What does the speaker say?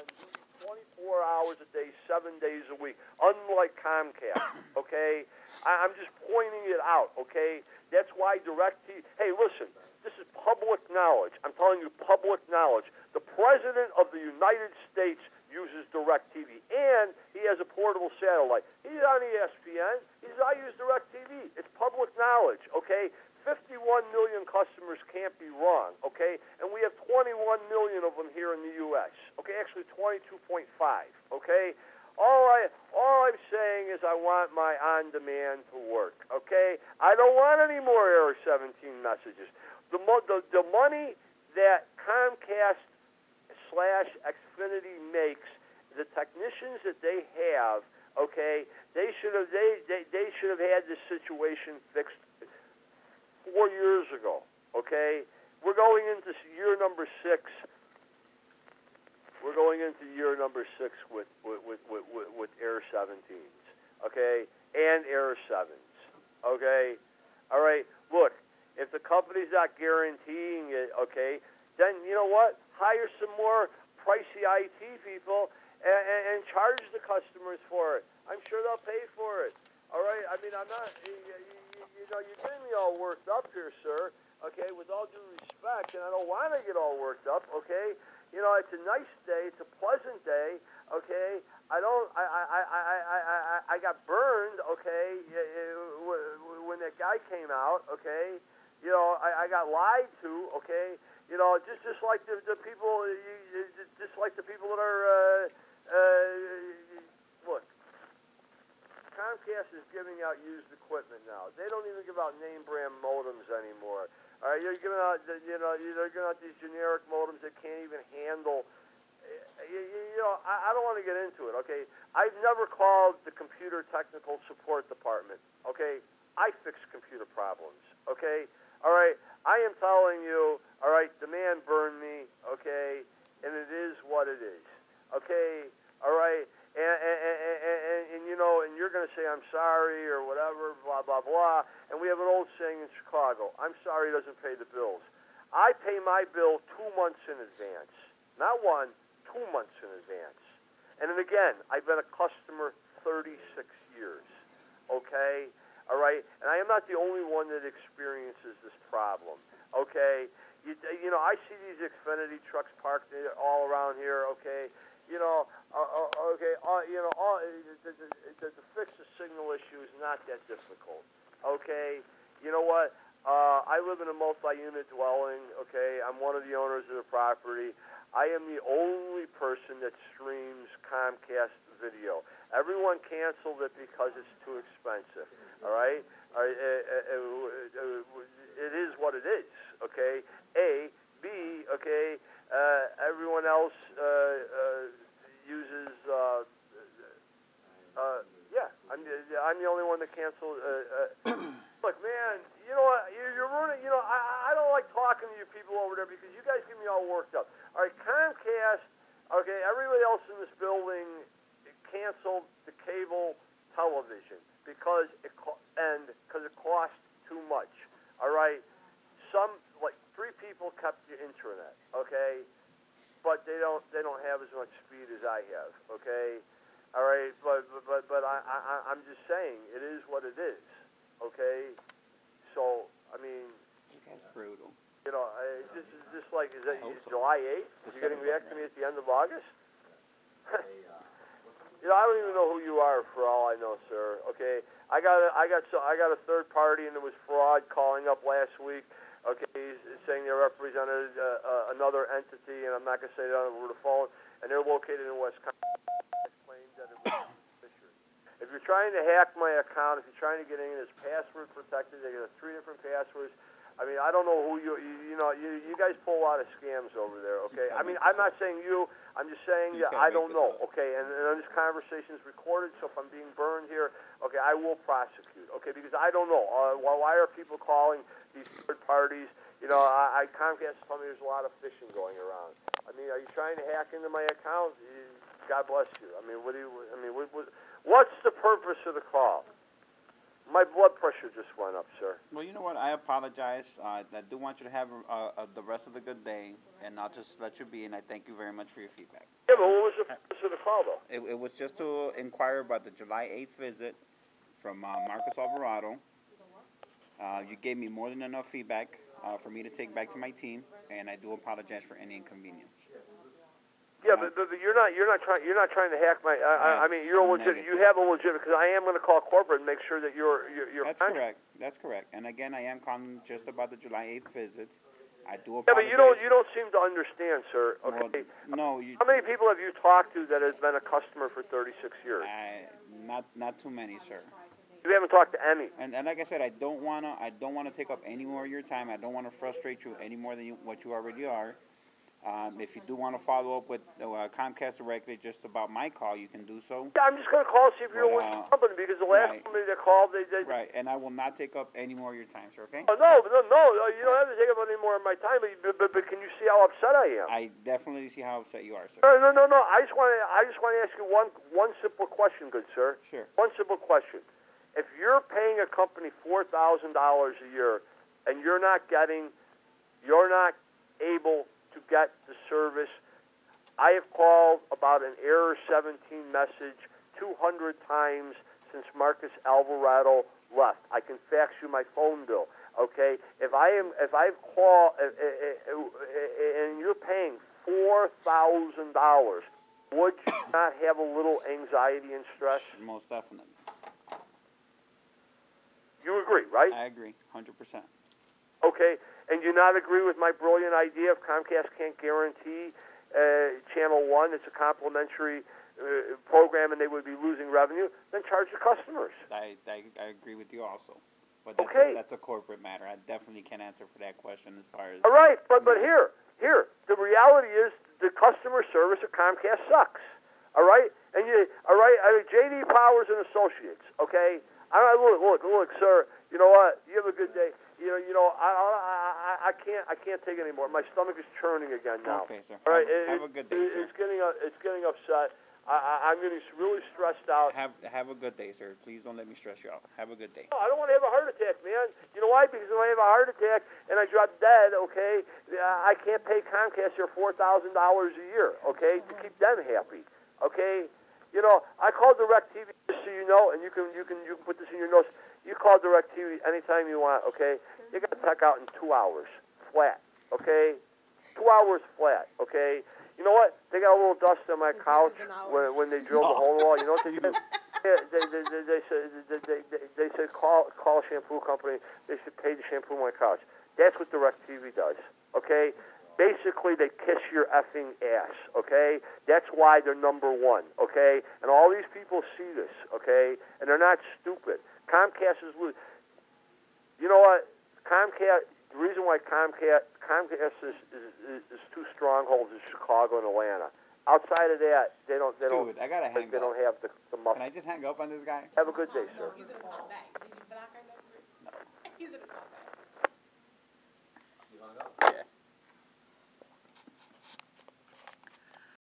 on 24 hours a day, seven days a week, unlike Comcast. Okay, I, I'm just pointing it out. Okay, that's why DirecTV. Hey, listen, this is public knowledge. I'm telling you, public knowledge. The president of the United States uses DirecTV, and he has a portable satellite. He's on ESPN. He says, I use DirecTV. It's public knowledge, okay? 51 million customers can't be wrong, okay? And we have 21 million of them here in the U.S., okay? Actually, 22.5, okay? All, I, all I'm saying is I want my on-demand to work, okay? I don't want any more Error 17 messages. The, mo- the, the money that Comcast slash Xfinity makes, the technicians that they have, okay, they should have they, they, they should have had this situation fixed four years ago. Okay, we're going into year number six. We're going into year number six with with with with, with, Error 17s. Okay, and Air sevens. Okay, all right. Look, if the company's not guaranteeing it, okay, then you know what? Hire some more pricey IT people and, and, and charge the customers for it. I'm sure they'll pay for it. All right. I mean, I'm not. You, you, you know, you're getting me all worked up here, sir. Okay, with all due respect, and I don't want to get all worked up. Okay, you know, it's a nice day. It's a pleasant day. Okay, I don't. I I I I I, I, got burned. Okay, when that guy came out. Okay, you know, I, I got lied to. Okay, you know, just just like the the people, you- you- just like the people that are. Uh, uh, Comcast is giving out used equipment now. They don't even give out name brand modems anymore. All right, you're giving out, you know, they're giving out these generic modems that can't even handle. eh, You, you know, I, I don't want to get into it. Okay, I've never called the computer technical support department. Okay, I fix computer problems. Okay, all right. I am telling you. All right, the man burned me. Okay, and it is what it is. Okay, all right. And, and, and, and, and, you know, and you're going to say I'm sorry or whatever, blah blah blah. And we have an old saying in Chicago: "I'm sorry doesn't pay the bills." I pay my bill two months in advance, not one, two months in advance. And then again, I've been a customer 36 years. Okay, all right, and I am not the only one that experiences this problem. Okay, you, you know, I see these Xfinity trucks parked all around here. Okay, you know, uh, uh, okay, uh, you know, all, uh, to, to, to fix the signal issue is not that difficult. Okay, you know what? Uh, I live in a multi-unit dwelling. Okay, I'm one of the owners of the property. I am the only person that streams Comcast video. Everyone canceled it because it's too expensive. All right, uh, it is what it is. Okay, A. Okay, uh, everyone else uh, uh, uses. Uh, uh, yeah, I'm, the- I'm the only one that canceled. Uh, look, man, you know what? You're, you're ruining. You know, I, I don't like talking to you people over there because you guys get me all worked up. All right, Comcast. Okay, everybody else in this building canceled the cable television because it co- and because it cost too much. All right, some three people kept the internet. Okay, but they don't they don't have as much speed as I have. Okay, all right, but but but, but I, I I'm just saying it is what it is. Okay, so I mean. That's brutal. You know, I, this is just like, is that Hope. July 8th? You're getting seventh. back to me at the end of August? you know, I don't even know who you are for all I know, sir. Okay, I got a, I got so I got a third party and it was fraud calling up last week. Okay, he's saying they represented uh, uh, another entity, and I'm not gonna say that over the phone. And they're located in Wisconsin. Claimed that it was. If you're trying to hack my account, if you're trying to get in, it's password protected. They got three different passwords. I mean, I don't know who you, you, you know, you, you guys pull a lot of scams over there, okay? I mean, I'm not saying you, I'm just saying that I don't know, okay? And, and this conversation is recorded, so if I'm being burned here, okay, I will prosecute, okay? Because I don't know. Uh, why, why are people calling these third parties? You know, I, I Comcast told me there's a lot of phishing going around. I mean, are you trying to hack into my account? God bless you. I mean, what do you, I mean, what, what, what's the purpose of the call? My blood pressure just went up, sir. Well, you know what? I apologize. Uh, I do want you to have uh, uh, the rest of the good day, and I'll just let you be. And I thank you very much for your feedback. Yeah, but what was the purpose of the call, though? It, it was just to inquire about the July eighth visit from uh, Marcus Alvarado. Uh, you gave me more than enough feedback uh, for me to take back to my team, and I do apologize for any inconvenience. Yeah, but, but, you're not you're not trying you're not trying to hack my. I, I, I mean, you're a legit. You have a legit because I am going to call corporate and make sure that you're you're, you're That's correct. That's correct. And again, I am calling just about the July eighth visit. I do Yeah, apologize. but you don't you don't seem to understand, sir. Well, Okay. no, you. How many people have you talked to that has been a customer for 36 years? I, not not too many, sir. You haven't talked to any. And, and like I said, I don't wanna, I don't wanna take up any more of your time. I don't wanna frustrate you any more than you, what you already are. Um, if you do wanna follow up with uh, Comcast directly just about my call, you can do so. Yeah, I'm just going to call see if you're with uh, company because the last right. company that called, they, they Right, and I will not take up any more of your time, sir, okay? Oh, no, no, no, no, you don't have to take up any more of my time, but, but, but, but can you see how upset I am? I definitely see how upset you are, sir. No, no, no, no. I just want to. I just want to ask you one one simple question, good sir. Sure. One simple question. If you're paying a company four thousand dollars a year, and you're not getting, you're not able to get the service. I have called about an error 17 message 200 times since Marcus Alvarado left. I can fax you my phone bill. Okay, if I am, if I've called, uh, uh, uh, and you're paying four thousand dollars, would you not have a little anxiety and stress? Most definitely. You agree, right? I agree, hundred percent. Okay, and you not agree with my brilliant idea if Comcast can't guarantee uh, Channel One, it's a complimentary uh, program, and they would be losing revenue, then charge the customers. I, I, I agree with you also. But that's, Okay. a, that's a corporate matter. I definitely can't answer for that question as far as. All right, but but here, here, the reality is the customer service at Comcast sucks. All right, and you, all right, I mean, JD Powers and Associates. Okay, I look, look, look, sir. You know what? You have a good day. You know, you know, I, I, I, I can't, I can't take it anymore. My stomach is churning again now. Okay, sir. All right, Have- it- have a good it- day, sir. It's getting, uh, it's getting upset. I, I, I'm getting really stressed out. Have have a good day, sir. Please don't let me stress you out. Have a good day. No, I don't want to have a heart attack, man. You know why? Because if I have a heart attack and I drop dead, okay, I can't pay Comcast their four thousand dollars a year, okay, to keep them happy, okay. You know, I call DirecTV just so you know, and you can you can you can put this in your notes. You call DirecTV anytime you want, okay. You got to check out in two hours flat, okay. Two hours flat, okay. You know what? They got a little dust on my couch when when they drilled the hole in the wall. You know what they did? Yeah, they, they, they, they said they, they, they, they said call call a shampoo company. They should pay to shampoo my couch. That's what DirecTV does. Okay. Basically, they kiss your effing ass. Okay. That's why they're number one. Okay. And all these people see this. Okay. And they're not stupid. Comcast is. lo- You know what? Comcast. The reason why Comcast Comcast is, is, is, is two strongholds is Chicago and Atlanta. Outside of that, they don't. They don't. I gotta they, hang they up. don't have the the muscle. Can I just hang up on this guy? Have a good day, sir. He's gonna call back. Did you block our number? He's gonna call back. You hung up.